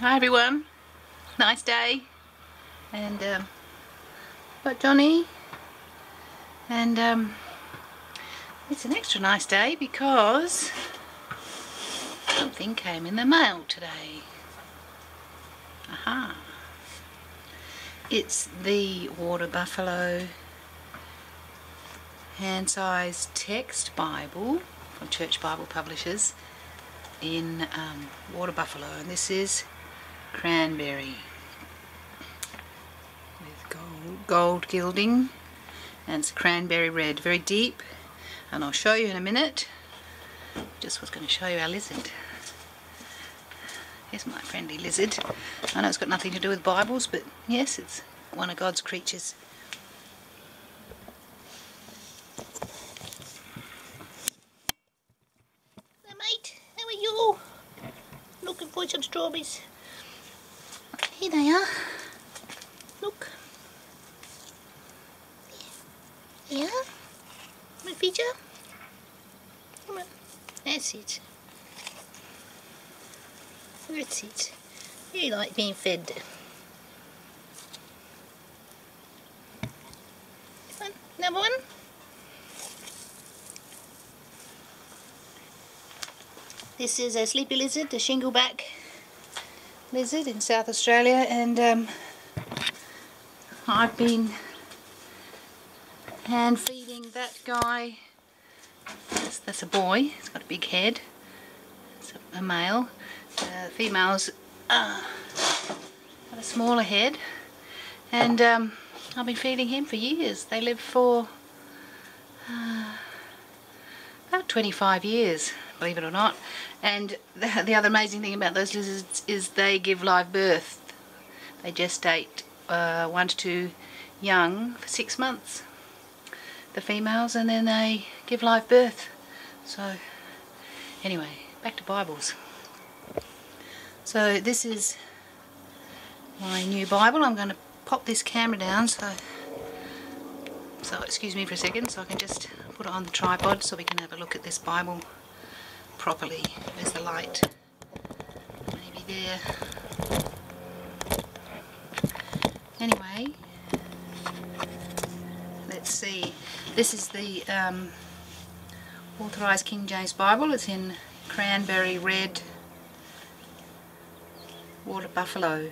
Hi everyone. Nice day. And um, got Johnny. And um, it's an extra nice day because something came in the mail today. Aha. It's the Water Buffalo hand-sized text Bible from Church Bible Publishers in um, Water Buffalo and this is cranberry. With gold, gold gilding. And it's cranberry red. Very deep. And I'll show you in a minute. Just was going to show you our lizard. Here's my friendly lizard. I know it's got nothing to do with Bibles but yes it's one of God's creatures for some strawberries. Here they are. Look. Yeah. My feature. Come on. That's it. That's it. You fed. One. Another one. This is a sleepy lizard, a shingleback lizard in South Australia and um, I've been hand feeding that guy that's, that's, a boy, he's got a big head it's a, a male uh, females uh, a smaller head and um, I've been feeding him for years they live for uh, about 25 years believe it or not. And the, the, other amazing thing about those lizards is they give live birth. They gestate uh, one to two young for six months, the females, and then they give live birth. So, anyway, back to Bibles. So this is my new Bible. I'm going to pop this camera down so so excuse me for a second so I can just put it on the tripod so we can have a look at this Bible properly. There's the light. Maybe there. Anyway, let's see. This is the um, Authorised King James Bible. It's in cranberry red water buffalo.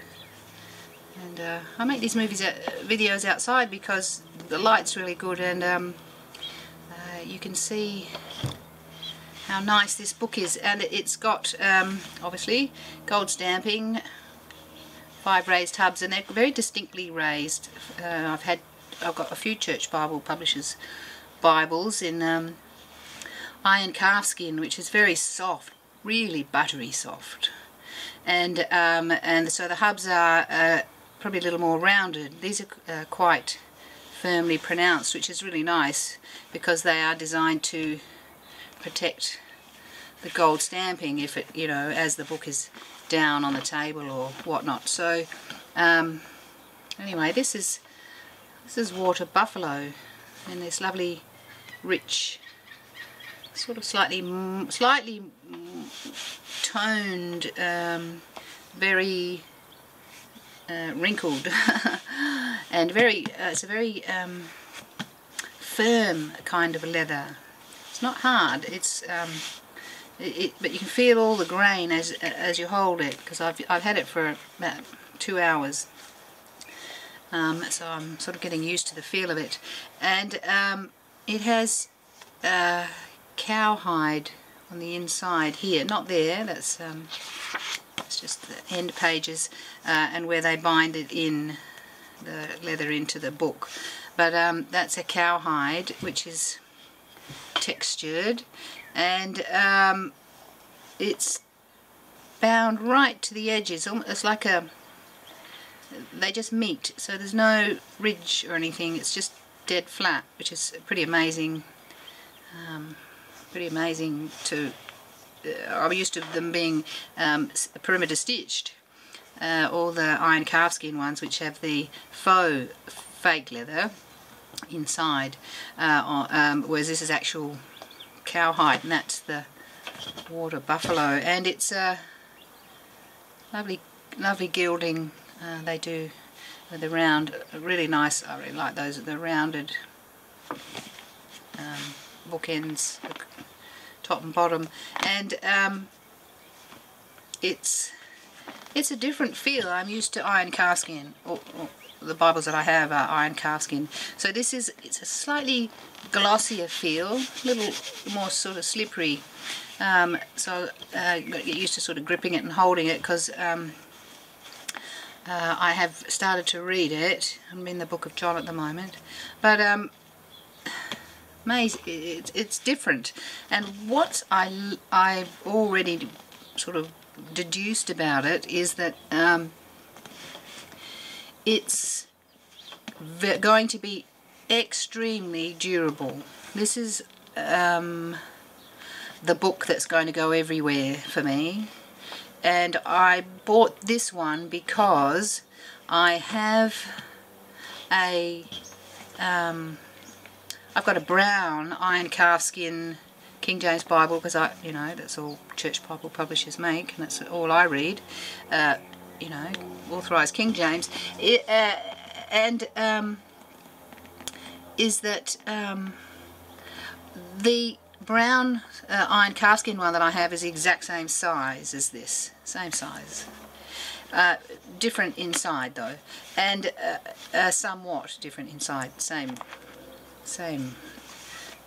And uh, I make these movies uh, videos outside because the light's really good and um, uh, you can see how nice this book is. And it's got um, obviously gold stamping five raised hubs and they're very distinctly raised. Uh, I've had I've got a few church Bible publishers Bibles in um, iron calfskin which is very soft really buttery soft. And um, and so the hubs are uh, probably a little more rounded these are uh, quite firmly pronounced which is really nice because they are designed to protect the gold stamping if it, you know, as the book is down on the table or whatnot. So, um, anyway, this is this is water buffalo, and this lovely, rich, sort of slightly, slightly toned, um, very uh, wrinkled, and very. Uh, it's a very um, firm kind of leather. It's not hard. It's um, it, but you can feel all the grain as as you hold it because I've I've had it for about two hours. Um, so I'm sort of getting used to the feel of it, and um, it has uh, cowhide on the inside here, not there. That's just the end pages uh, and where they bind it in the leather into the book. But um, that's a cowhide which is textured and um, it's bound right to the edges it's like a they just meet so there's no ridge or anything it's just dead flat which is pretty amazing um, pretty amazing to I'm used to them being um, perimeter stitched. Uh, all the iron calfskin ones which have the faux fake leather inside uh, um, whereas this is actual cowhide and that's the water buffalo. And it's a lovely lovely gilding uh, they do with the round, really nice, I really like those, the rounded um, bookends, top and bottom, and um, it's it's a different feel. I'm used to iron calfskin, or, or the Bibles that I have are iron calfskin. So this is it's a slightly glossier feel, a little more sort of slippery. Um, so uh, got to get used to sort of gripping it and holding it because um, uh, I have started to read it. I'm in the book of John at the moment. But um, it's, it's different. And what I, I've already sort of deduced about it is that um, it's going to be extremely durable. This is um, the book that's going to go everywhere for me and I bought this one because I have a um, I've got a brown iron calfskin King James Bible because I you know that's all church Bible publishers make and that's all I read uh, you know authorized King James it, uh, and um, is that um, the brown uh, iron calfskin one that I have is the exact same size as this, same size. Uh, different inside though, and uh, uh somewhat different inside, same, same,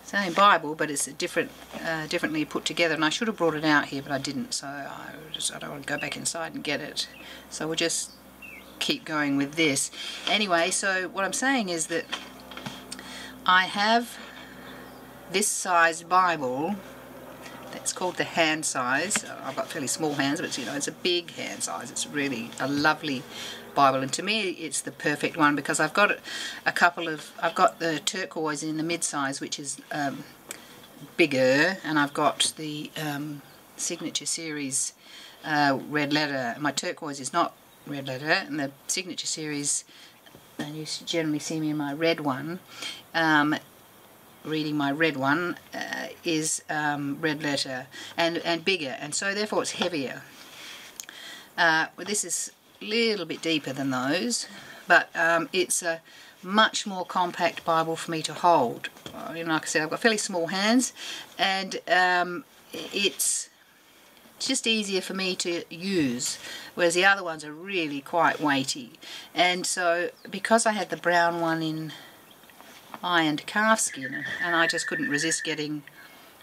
same Bible, but it's a different, uh, differently put together. And I should have brought it out here, but I didn't, so I just I don't want to go back inside and get it. So we'll just keep going with this. Anyway, so what I'm saying is that I have this size Bible It's called the hand size I've got fairly small hands but you know it's a big hand size it's really a lovely Bible and to me it's the perfect one because I've got a couple of I've got the turquoise in the mid-size which is um, bigger and I've got the um, signature series uh, red letter my turquoise is not red letter and the signature series and you generally see me in my red one um, reading my red one uh, is um, red letter and, and bigger and so therefore it's heavier. Uh, well, this is little bit deeper than those but um, it's a much more compact Bible for me to hold. Uh, you know, like I said, I've got fairly small hands and um, it's just easier for me to use whereas the other ones are really quite weighty and so because I had the brown one in ironed calf skin and I just couldn't resist getting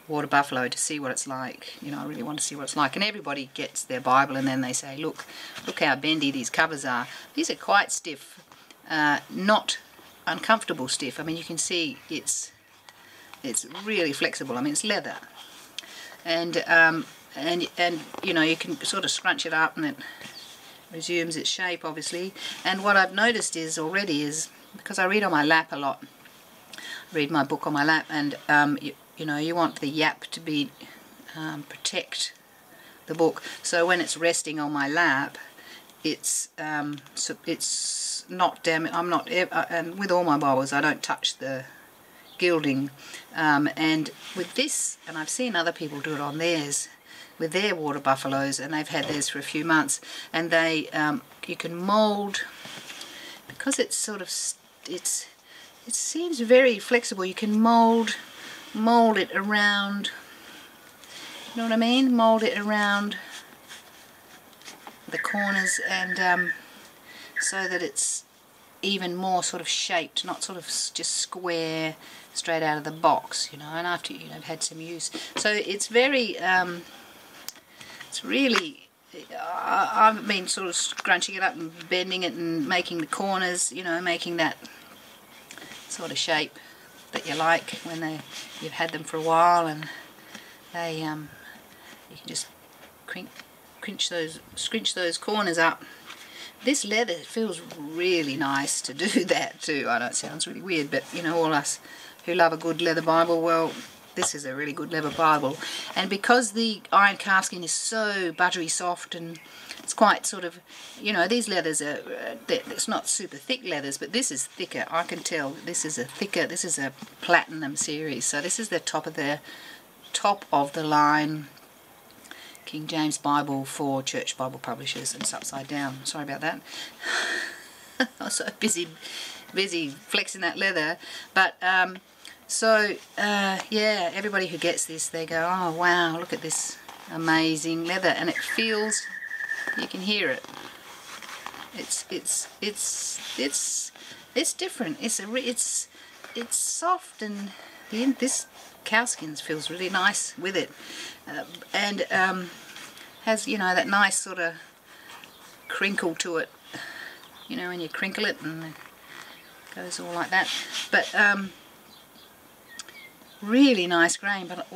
water buffalo to see what it's like. You know I really want to see what it's like. And everybody gets their Bible and then they say look look how bendy these covers are. These are quite stiff uh, not uncomfortable stiff. I mean you can see it's it's really flexible. I mean it's leather. And um, and and you know you can sort of scrunch it up and it resumes its shape obviously. And what I've noticed is already is because I read on my lap a lot read my book on my lap and um, you, know you want the yapp to be um, protect the book so when it's resting on my lap it's um, so it's not damn I'm not uh, and with all my Bibles I don't touch the gilding um, and with this and I've seen other people do it on theirs with their water buffaloes and they've had theirs for a few months and they um, you can mold because it's sort of it's it seems very flexible. You can mold, mold it around, you know what I mean? Mold it around the corners and um, so that it's even more sort of shaped, not sort of just square straight out of the box, you know, and after you know, have had some use. So it's very, um, it's really, I've been sort of scrunching it up and bending it and making the corners, you know, making that sort of shape that you like when they you've had them for a while and they um, you can just crinch those scrunch those corners up. This leather feels really nice to do that too. I know it sounds really weird but you know all us who love a good leather bible well this is a really good leather bible. And because the iron calfskin is so buttery soft and it's quite sort of, you know, these leathers are, uh, it's not super thick leathers, but this is thicker. I can tell this is a thicker, this is a platinum series. So this is the top of the, top of the line King James Bible for Church Bible Publishers and it's upside down. Sorry about that. I was so busy, busy flexing that leather. But um, so uh, yeah, everybody who gets this, they go, oh wow, look at this amazing leather, and it feels, you can hear it. It's it's it's it's it's different. It's a it's it's soft and the this cow skins feels really nice with it, uh, and um, has you know that nice sort of crinkle to it. You know when you crinkle it and it goes all like that. But um, really nice grain. But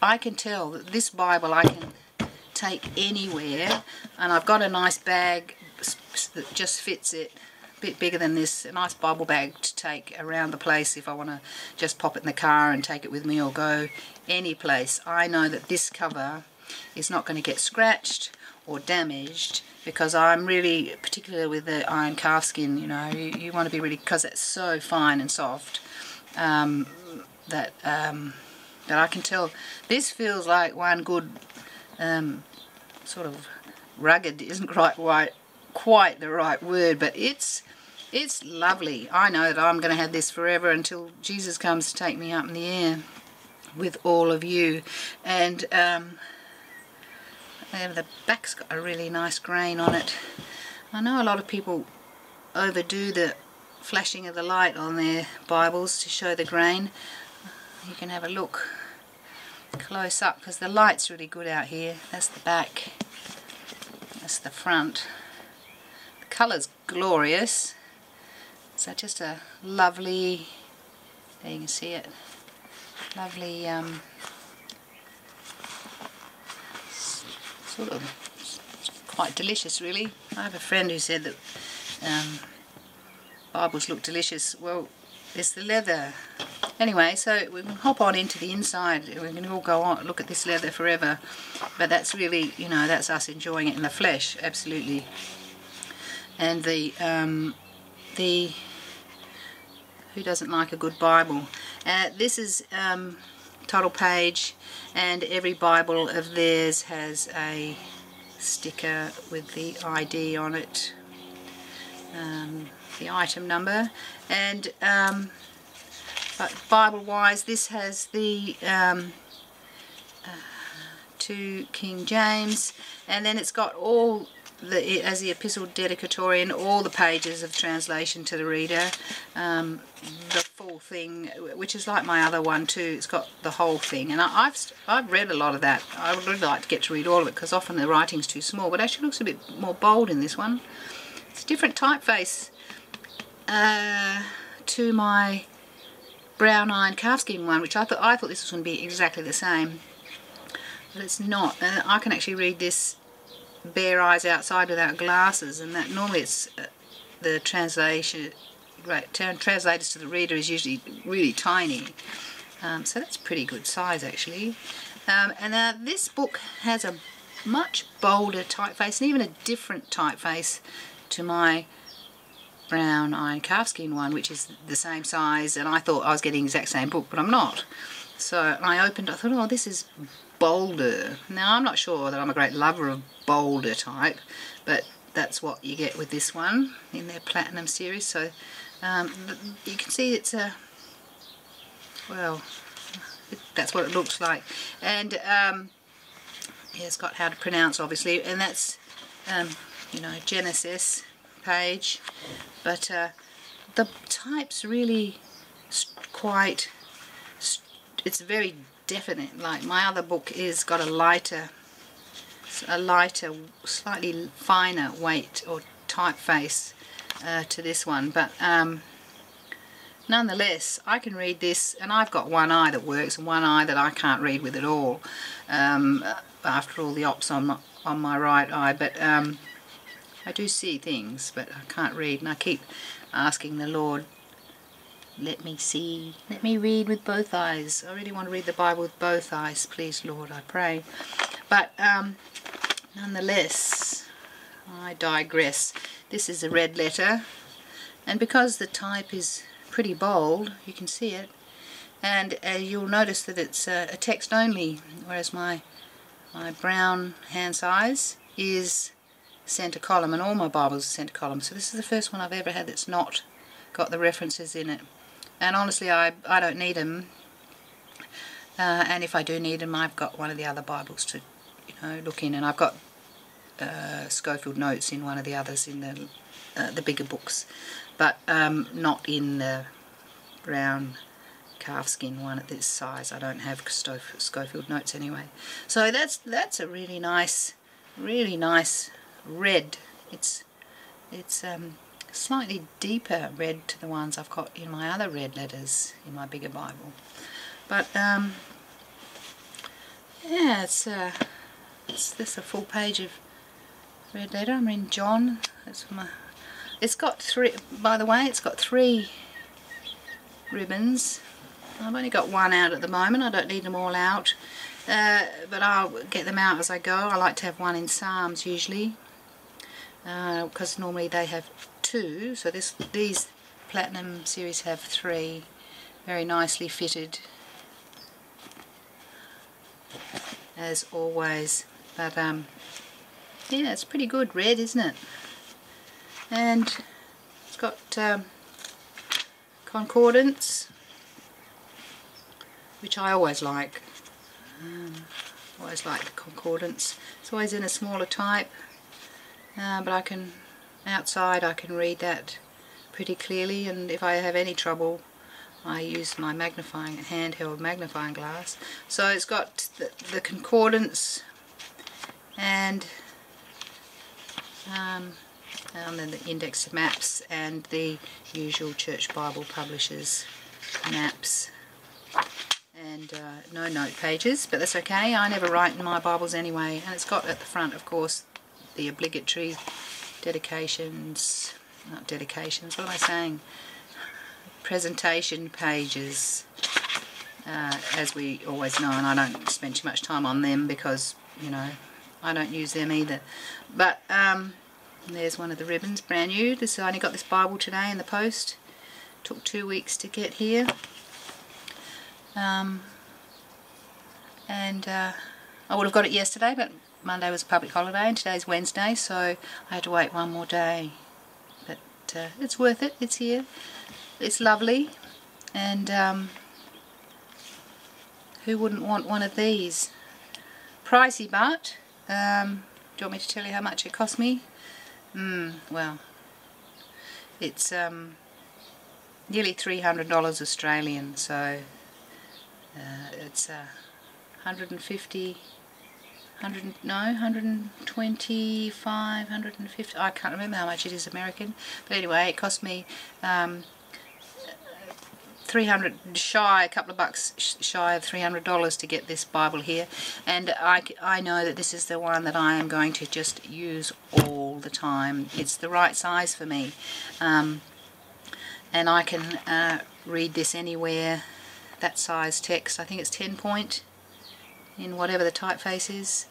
I can tell that this Bible I can take anywhere, and I've got a nice bag that just fits it a bit bigger than this, a nice Bible bag to take around the place if I want to just pop it in the car and take it with me or go any place. I know that this cover is not going to get scratched or damaged because I'm really, particular with the iron calfskin, you know, you, you want to be really, because it's so fine and soft, um, that um, that I can tell. This feels like one good um, sort of rugged isn't quite right, quite the right word, but it's it's lovely. I know that I'm going to have this forever until Jesus comes to take me up in the air with all of you. And um, the back's got a really nice grain on it. I know a lot of people overdo the flashing of the light on their Bibles to show the grain. You can have a look close up because the light's really good out here. That's the back. That's the front. The colour's glorious. So just a lovely, there you can see it, lovely um, sort of quite delicious really. I have a friend who said that um, Bibles look delicious. Well, it's the leather. Anyway, so we can hop on into the inside. We can all go on look at this leather forever. But that's really, you know, that's us enjoying it in the flesh, absolutely. And the um, the who doesn't like a good Bible? Uh, this is um, title page and every Bible of theirs has a sticker with the ID on it, um, the item number and um, but Bible wise this has the um, uh, to King James and then it's got all the, as the epistle dedicatory and all the pages of translation to the reader um, the full thing which is like my other one too. It's got the whole thing and I, have I've read a lot of that. I would really like to get to read all of it because often the writing's too small but actually looks a bit more bold in this one. It's a different typeface uh, to my brown iron calfskin one which I thought I thought this was going to be exactly the same but it's not. And I can actually read this bare eyes outside without glasses and that normally it's uh, the translation right translators to the reader is usually really tiny. Um, so that's pretty good size actually. Um, and now this book has a much bolder typeface and even a different typeface to my brown iron calfskin one which is the same size and I thought I was getting the exact same book but I'm not so I opened I thought oh this is bolder. Now I'm not sure that I'm a great lover of bolder type, but that's what you get with this one in their Platinum series. So um, you can see it's a, well, that's what it looks like. And um, yeah, it's got how to pronounce obviously, and that's, um, you know, Genesis page. But uh, the type's really quite, it's very definite. Like my other book is got a lighter, a lighter, slightly finer weight or typeface uh, to this one. But um, nonetheless, I can read this, and I've got one eye that works and one eye that I can't read with at all. Um, after all the ops on my, on my right eye, but um, I do see things, but I can't read, and I keep asking the Lord let me see. Let me read with both eyes. I really want to read the Bible with both eyes. Please, Lord, I pray. But um, nonetheless, I digress. This is a red letter. And because the type is pretty bold, you can see it. And uh, you'll notice that it's uh, a text only, whereas my my brown hand size is center column and all my Bibles are center column so this is the first one I've ever had that's not got the references in it and honestly I, I don't need them uh, and if I do need them I've got one of the other Bibles to you know look in and I've got uh, Scofield notes in one of the others in the uh, the bigger books but um, not in the brown calfskin one at this size. I don't have Scofield notes anyway. So that's that's a really nice, really nice red. It's it's um, slightly deeper red to the ones I've got in my other red letters in my bigger Bible. But um, yeah, it's uh, it's this a full page of red letter. I'm in John. That's my. It's got three. By the way, it's got three ribbons I've only got one out at the moment I don't need them all out uh, but I'll get them out as I go I like to have one in Psalms usually because uh, normally they have two so this these platinum series have three very nicely fitted as always but um, yeah it's pretty good red isn't it and it's got um, concordance which I always like. Um, always like the concordance. It's always in a smaller type, uh, but I can, outside I can read that pretty clearly and if I have any trouble I use my magnifying handheld magnifying glass. So it's got the, the concordance and um, and then the index of maps and the usual Church Bible Publishers maps and uh, no note pages but that's okay I never write in my Bibles anyway and it's got at the front of course the obligatory dedications not dedications what am I saying? Presentation pages uh, as we always know and I don't spend too much time on them because you know I don't use them either. But um, there's one of the ribbons brand new. This I only got this Bible today in the post. Took two weeks to get here. Um, and uh, I would have got it yesterday but Monday was a public holiday and today's Wednesday so I had to wait one more day. But uh, it's worth it. It's here. It's lovely. And um, who wouldn't want one of these? Pricey but um, do you want me to tell you how much it cost me? Hmm well it's um, nearly $300 Australian so uh, it's uh, 150 100 no 125 150 I can't remember how much it is American but anyway it cost me um, 300 shy a couple of bucks shy of $300 to get this Bible here and I, I know that this is the one that I am going to just use all the time it's the right size for me um, and I can uh, read this anywhere that size text. I think it's 10 point in whatever the typeface is.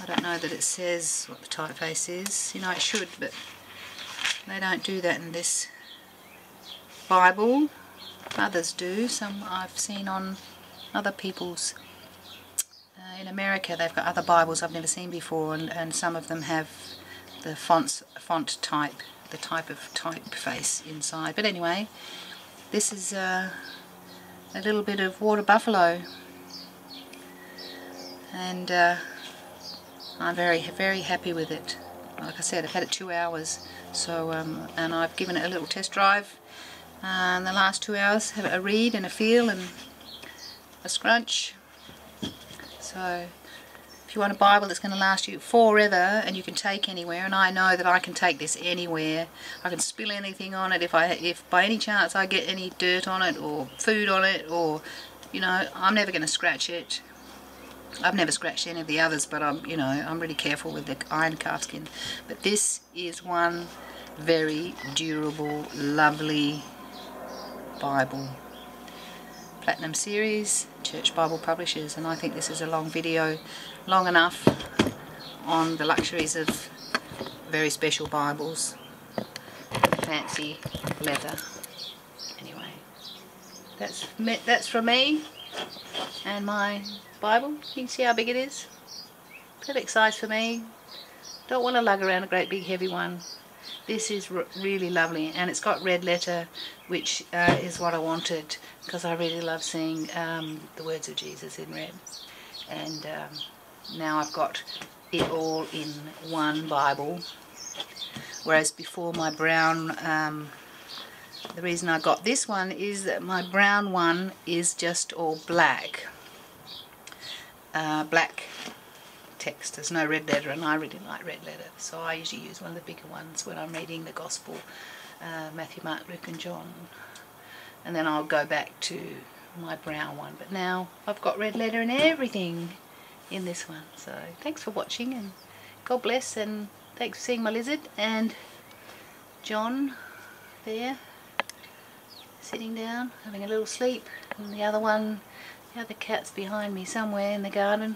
I don't know that it says what the typeface is. You know, it should, but they don't do that in this Bible. Others do. Some I've seen on other people's. Uh, in America, they've got other Bibles I've never seen before, and, and some of them have the fonts, font type, the type of typeface inside. But anyway, this is uh, a little bit of water buffalo and uh, I'm very very happy with it like I said I've had it two hours so um, and I've given it a little test drive uh, in the last two hours have a read and a feel and a scrunch so if you want a Bible that's going to last you forever and you can take anywhere, and I know that I can take this anywhere, I can spill anything on it if I if by any chance I get any dirt on it or food on it or you know, I'm never going to scratch it. I've never scratched any of the others, but I'm, you know, I'm really careful with the iron calfskin. But this is one very durable, lovely Bible. Platinum Series, Church Bible Publishers, and I think this is a long video long enough on the luxuries of very special Bibles, fancy leather. Anyway, that's that's from me and my Bible. You can see how big it is. perfect size for me. Don't want to lug around a great big heavy one. This is really lovely and it's got red letter which uh, is what I wanted because I really love seeing um, the words of Jesus in red and um, now I've got it all in one Bible whereas before my brown um, the reason I got this one is that my brown one is just all black. Uh, black text. There's no red letter and I really like red letter so I usually use one of the bigger ones when I'm reading the Gospel uh, Matthew, Mark, Luke and John. And then I'll go back to my brown one. But now I've got red letter and everything in this one. So thanks for watching and God bless and thanks for seeing my lizard and John there sitting down having a little sleep and the other one the other cat's behind me somewhere in the garden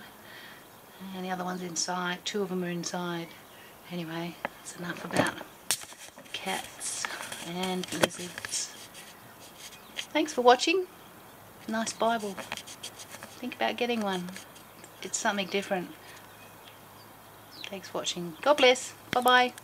and the other one's inside. Two of them are inside. Anyway that's enough about cats and lizards. Thanks for watching. Nice Bible. Think about getting one. It's something different. Thanks for watching. God bless. Bye bye